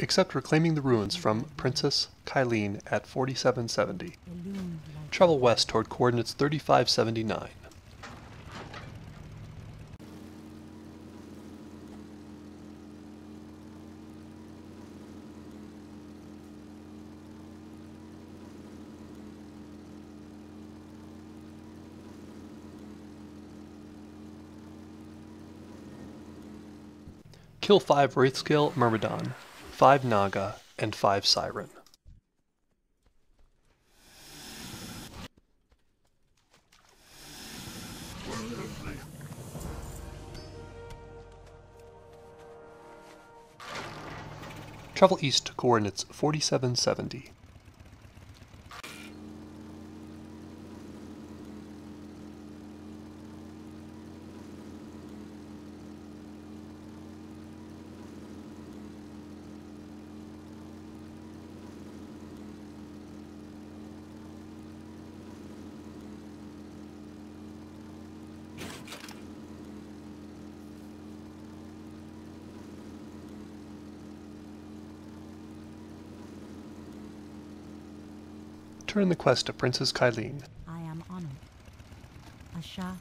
except reclaiming the ruins from Priestess Kyleen at 4770. Travel west toward coordinates 3579. Kill 5 Wrathscale Myrmidon, 5 Naga, and 5 Siren. Travel east to coordinates 4770. Turn the quest to Priestess Kyleen. I am honored. Asha.